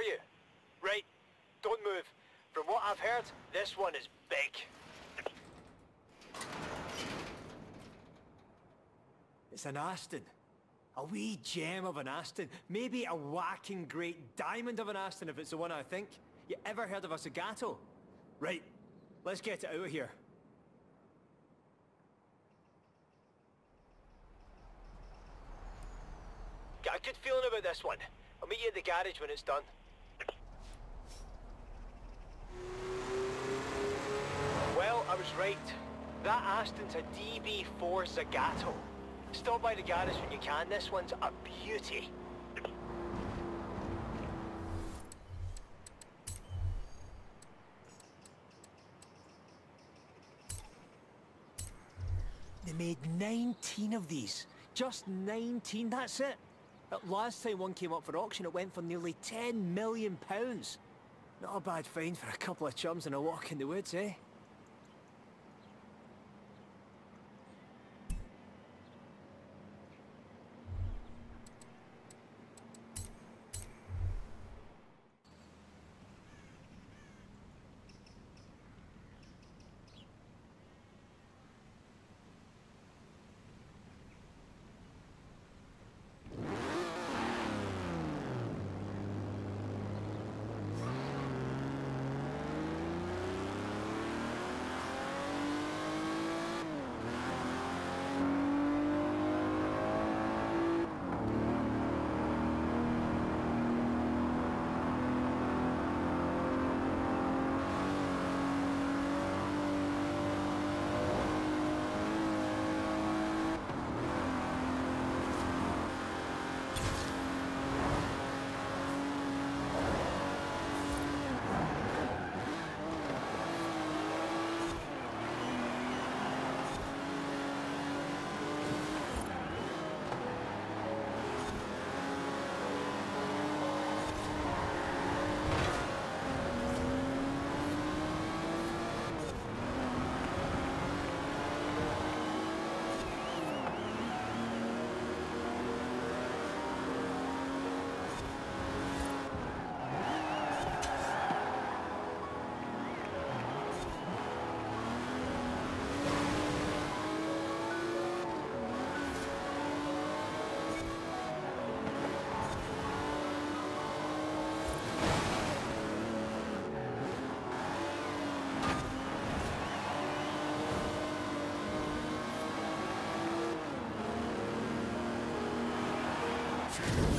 Are you? Right. Don't move. From what I've heard, this one is big. It's an Aston. A wee gem of an Aston. Maybe a whacking great diamond of an Aston if it's the one I think. You ever heard of a Zagato? Right. Let's get it out of here. Got a good feeling about this one. I'll meet you at the garage when it's done. Right. That Aston's a DB4 Zagato. Stop by the garage when you can. This one's a beauty. They made 19 of these. Just 19, that's it. But last time one came up for auction, it went for nearly 10 million pounds. Not a bad find for a couple of chums and a walk in the woods, eh? Feel